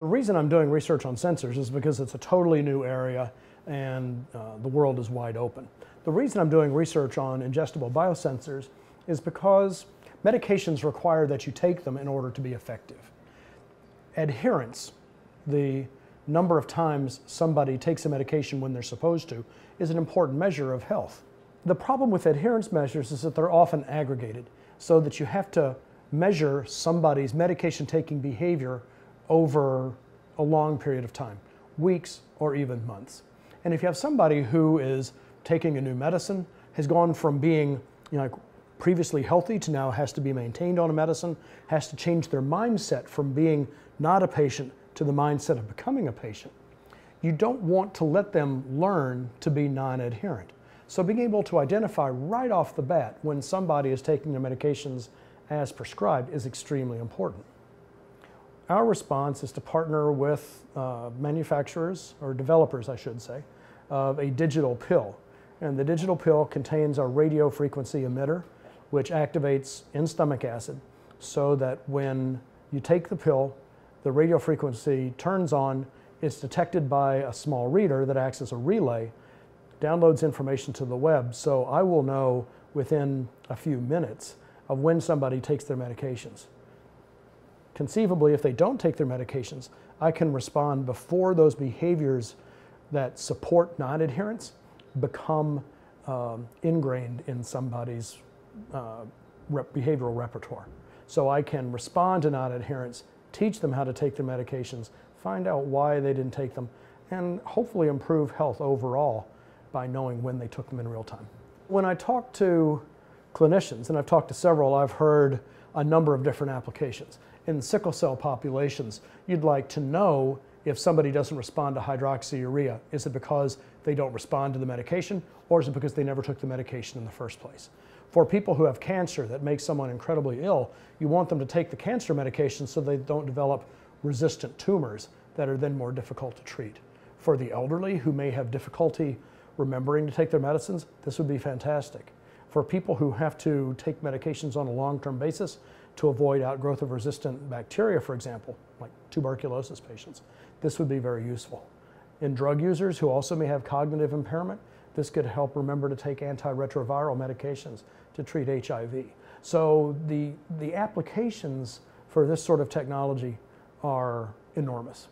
The reason I'm doing research on sensors is because it's a totally new area and uh, the world is wide open. The reason I'm doing research on ingestible biosensors is because medications require that you take them in order to be effective. Adherence, the number of times somebody takes a medication when they're supposed to, is an important measure of health. The problem with adherence measures is that they're often aggregated, so that you have to measure somebody's medication taking behavior over a long period of time, weeks or even months. And if you have somebody who is taking a new medicine, has gone from being you know, previously healthy to now has to be maintained on a medicine, has to change their mindset from being not a patient to the mindset of becoming a patient, you don't want to let them learn to be non adherent. So, being able to identify right off the bat when somebody is taking their medications as prescribed is extremely important. Our response is to partner with uh, manufacturers, or developers, I should say, of a digital pill. And the digital pill contains a radio frequency emitter, which activates in stomach acid so that when you take the pill, the radio frequency turns on, it's detected by a small reader that acts as a relay, downloads information to the web. So I will know within a few minutes of when somebody takes their medications. Conceivably, if they don't take their medications, I can respond before those behaviors that support non adherence become um, ingrained in somebody's uh, rep behavioral repertoire. So I can respond to non adherence, teach them how to take their medications, find out why they didn't take them, and hopefully improve health overall by knowing when they took them in real time. When I talk to clinicians, and I've talked to several, I've heard a number of different applications. In sickle cell populations, you'd like to know if somebody doesn't respond to hydroxyurea. Is it because they don't respond to the medication, or is it because they never took the medication in the first place? For people who have cancer that makes someone incredibly ill, you want them to take the cancer medication so they don't develop resistant tumors that are then more difficult to treat. For the elderly who may have difficulty remembering to take their medicines, this would be fantastic. For people who have to take medications on a long-term basis to avoid outgrowth of resistant bacteria, for example, like tuberculosis patients, this would be very useful. In drug users who also may have cognitive impairment, this could help remember to take antiretroviral medications to treat HIV. So the, the applications for this sort of technology are enormous.